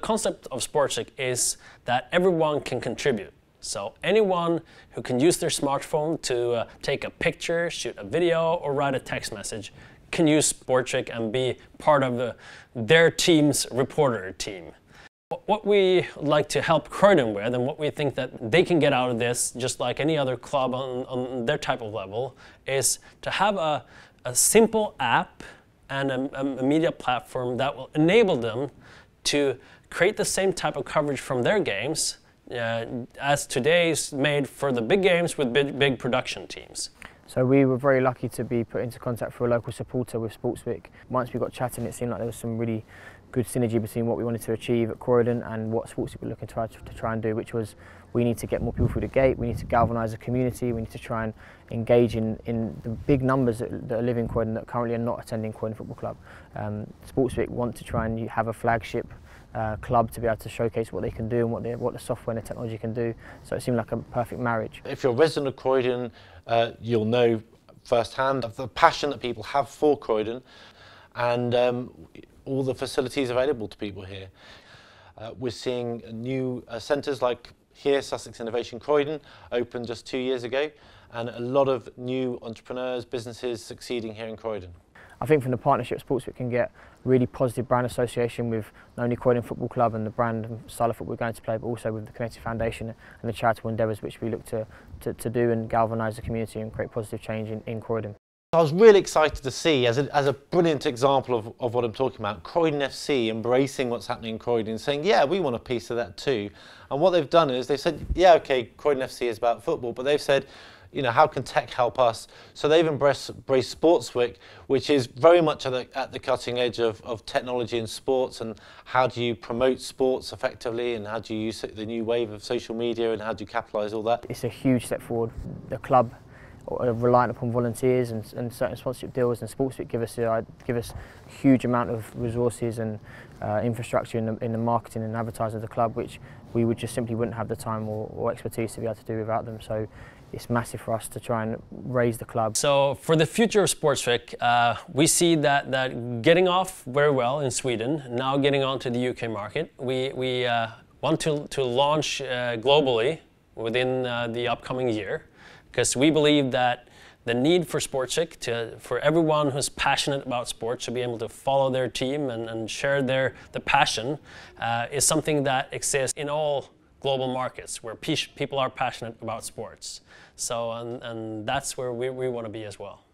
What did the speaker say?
concept of Sportswik is that everyone can contribute. So anyone who can use their smartphone to uh, take a picture, shoot a video, or write a text message can use Sportswik and be part of the, their team's reporter team. What we like to help Croydon with and what we think that they can get out of this, just like any other club on, on their type of level, is to have a, a simple app and a, a, media platform that will enable them to create the same type of coverage from their games uh, as today's made for the big games with big, big production teams. So we were very lucky to be put into contact for a local supporter with Sportswik. Once we got chatting, it seemed like there was some really good synergy between what we wanted to achieve at Croydon and what sports Sportswik were looking to try, to try and do, which was we need to get more people through the gate, we need to galvanise the community, we need to try and engage in, in the big numbers that, that are living in Croydon that currently are not attending Croydon Football Club. Um, Sportswik want to try and have a flagship uh, club to be able to showcase what they can do and what, they, what the software and the technology can do. So it seemed like a perfect marriage. If you're a resident of Croydon, uh, you'll know firsthand of the passion that people have for Croydon and um, all the facilities available to people here. Uh, we're seeing new uh, centres like here, Sussex Innovation Croydon, opened just two years ago, and a lot of new entrepreneurs, businesses succeeding here in Croydon. I think from the partnership Sportswik can get really positive brand association with not only Croydon Football Club and the brand and style of football we're going to play, but also with the Kinetic Foundation and the charitable endeavours which we look to, to, to do and galvanise the community and create positive change in, in Croydon. I was really excited to see, as a, as a brilliant example of, of what I'm talking about, Croydon FC embracing what's happening in Croydon and saying, yeah, we want a piece of that too. And what they've done is they've said, yeah, okay, Croydon FC is about football, but they've said, you know, how can tech help us? So they've embraced, embraced Sportswik, which is very much at the, at the cutting edge of, of technology in sports and how do you promote sports effectively and how do you use the new wave of social media and how do you capitalise all that? It's a huge step forward. The club reliant upon volunteers and, and certain sponsorship deals and Sportswik give us, uh, give us huge amount of resources and uh, infrastructure in the, in the marketing and advertising of the club which we would just simply wouldn't have the time or, or expertise to be able to do without them. So it's massive for us to try and raise the club. So for the future of Sportswik, uh, we see that, that getting off very well in Sweden, now getting on to the UK market, we, we uh, want to, to launch uh, globally within uh, the upcoming year because we believe that the need for Sportswik, to, for everyone who's passionate about sports to be able to follow their team and, and share their the passion, uh, is something that exists in all global markets where people are passionate about sports. So, and, and that's where we, we want to be as well.